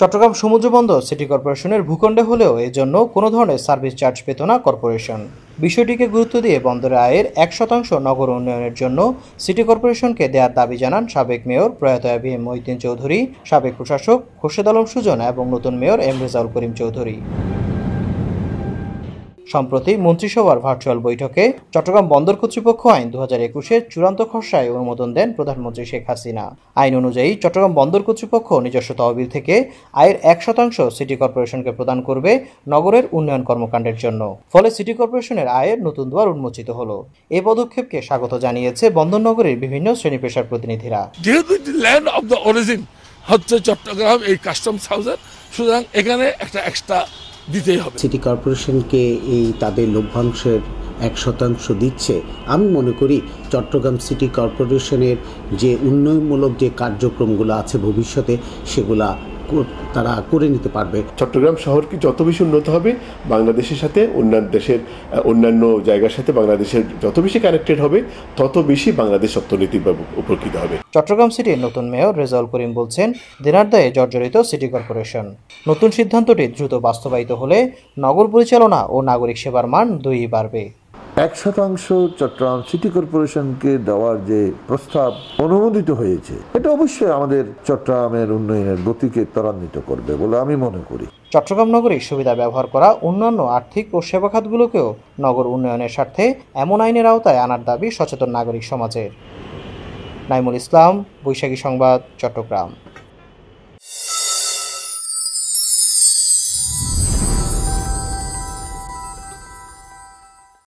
চট্টগ্রাম সমুদ্র বন্দর সিটি কর্পোরেশনের ভূখণ্ডে হলেও এর জন্য কোনো ধরনের সার্ভিস চার্জ পেত না কর্পোরেশন। বিষয়টিকে গুরুত্ব দিয়ে বন্দরের আয়ের এক শতাংশ নগর উন্নয়নের জন্য সিটি কর্পোরেশনকে দেওয়ার দাবি জানান সাবেক মেয়র প্রয়াত এ মহিদ্দিন চৌধুরী, সাবেক প্রশাসক খোরশেদ আলম সুজন এবং নতুন মেয়র এম রেজাউল করিম চৌধুরী। সম্প্রতি মন্ত্রিসভার ভার্চুয়াল বৈঠকে চট্টগ্রাম বন্দর কর্তৃপক্ষ আইন দু হাজার একুশের চূড়ান্ত খসড়ায় অনুমোদন দেন প্রধানমন্ত্রী শেখ হাসিনা। আইন অনুযায়ী চট্টগ্রাম বন্দর কর্তৃপক্ষ নিজস্ব তহবিল থেকে আয়ের এক শতাংশ সিটি কর্পোরেশনকে প্রদান করবে নগরের উন্নয়ন কর্মকাণ্ডের জন্য। ফলে সিটি কর্পোরেশনের আয়ের নতুন দুয়ার উন্মোচিত হলো। এ পদক্ষেপকে স্বাগত জানিয়েছে বন্দর নগরীর বিভিন্ন শ্রেণি পেশার প্রতিনিধিরা যেহেতু ল্যান্ড হচ্ছে চট্টগ্রাম এই কাস্টমস হাউসের সুতরাং এখানে একটা এক্সট্রা দিতেই হবে। সিটি কর্পোরেশনকে এই তাদের লভ্যাংশের এক শতাংশ দিচ্ছে। আমি মনে করি চট্টগ্রাম সিটি কর্পোরেশনের যে উন্নয়নমূলক যে কার্যক্রমগুলো আছে ভবিষ্যতে, সেগুলা তারা করে নিতে পারবে। চট্টগ্রাম শহর কি যত বেশি উন্নত হবে বাংলাদেশের সাথে অন্যান্য দেশের অন্যান্য জায়গার সাথে বাংলাদেশের যত বেশি কানেক্টেড হবে তত বেশি বাংলাদেশ অর্থনীতি উপকৃত হবে। চট্টগ্রাম সিটির নতুন মেয়র রেজাউল করিম বলছেন দেনার দায়ে জর্জরিত সিটি কর্পোরেশন। নতুন সিদ্ধান্তটি দ্রুত বাস্তবায়িত হলে নগর পরিচালনা ও নাগরিক সেবার মান দুই বাড়বে। এক শতাংশ চট্টগ্রাম সিটি কর্পোরেশনকে দেওয়ার যে প্রস্তাব অনুমোদিত হয়েছে, এটা অবশ্যই আমাদের চট্টগ্রামের উন্নয়নের গতিকে ত্বরান্বিত করবে বলে আমি মনে করি। চট্টগ্রাম নগরীর সুবিধা ব্যবহার করা, অন্যান্য আর্থিক ও সেবা খাতগুলোকেও নগর উন্নয়নের স্বার্থে এমন আইনের আওতায় আনার দাবি সচেতন নাগরিক সমাজের। নাইমুল ইসলাম, বৈশাখী সংবাদ, চট্টগ্রাম।